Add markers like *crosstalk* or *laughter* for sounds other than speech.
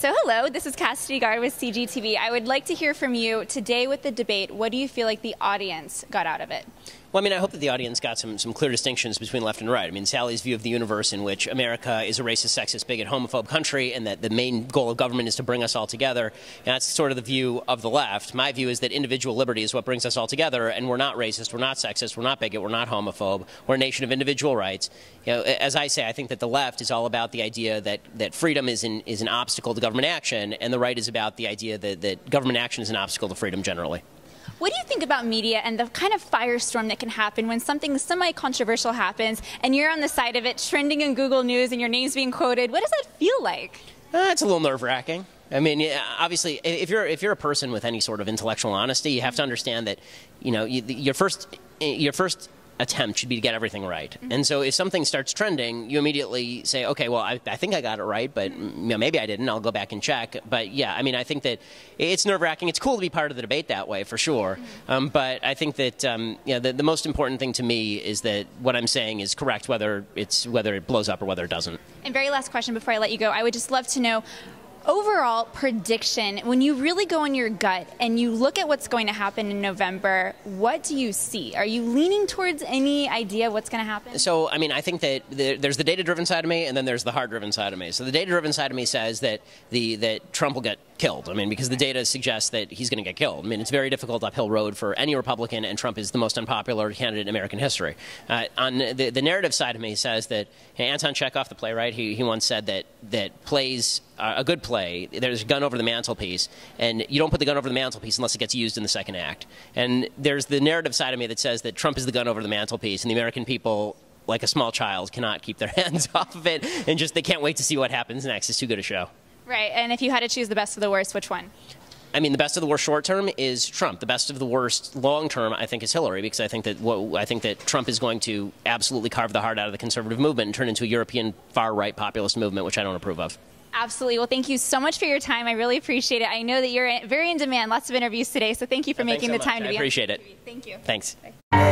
So, hello, this is Cassidy Gard with CiGi TV. I would like to hear from you today with the debate. What do you feel like the audience got out of it? Well, I mean, I hope that the audience got some, some clear distinctions between left and right. I mean, Sally's view of the universe in which America is a racist, sexist, bigot, homophobe country, and that the main goal of government is to bring us all together. And that's sort of the view of the left. My view is that individual liberty is what brings us all together, and we're not racist, we're not sexist, we're not bigot, we're not homophobe. We're a nation of individual rights. You know, as I say, I think that the left is all about the idea that, that freedom is an, is an obstacle to government action, and the right is about the idea that, that government action is an obstacle to freedom generally. What do you think about media and the kind of firestorm that can happen when something semi controversial happens and you're on the side of it, trending in Google News and your name's being quoted? What does that feel like? Uh, it's a little nerve wracking. I mean, obviously, if you're if you're a person with any sort of intellectual honesty, you have to understand that, you know, you, your first your first attempt should be to get everything right. Mm-hmm. And so if something starts trending, you immediately say, okay, well, I, I think I got it right, but mm-hmm. you know, maybe I didn't. I'll go back and check. But yeah, I mean, I think that it's nerve wracking. It's cool to be part of the debate that way, for sure. Mm-hmm. Um, but I think that um, you know, the, the most important thing to me is that what I'm saying is correct, whether it's whether it blows up or whether it doesn't. And very last question before I let you go, I would just love to know overall prediction, when you really go in your gut and you look at what's going to happen in November, what do you see? Are you leaning towards any idea of what's going to happen? So, I mean, I think that there's the data driven side of me and then there's the hard driven side of me. So, the data driven side of me says that, the, that Trump will get killed. I mean, because the data suggests that he's going to get killed. I mean, it's very difficult uphill road for any Republican, and Trump is the most unpopular candidate in American history. Uh, on the, the narrative side of me says that Anton Chekhov, the playwright, he, he once said that, that plays, a good play, there's a gun over the mantelpiece, and you don't put the gun over the mantelpiece unless it gets used in the second act. And there's the narrative side of me that says that Trump is the gun over the mantelpiece, and the American people like a small child cannot keep their *laughs* hands off of it and just they can't wait to see what happens next. It's too good a show. Right. And if you had to choose the best of the worst, which one? I mean, the best of the worst short term is Trump. The best of the worst long term, I think, is Hillary, because I think that what, I think that Trump is going to absolutely carve the heart out of the conservative movement and turn into a European far right populist movement, which I don't approve of. Absolutely. Well, thank you so much for your time. I really appreciate it. I know that you're very in demand. Lots of interviews today, so thank you for making so the time much. to be. I appreciate it. TV. Thank you. Thanks. Bye.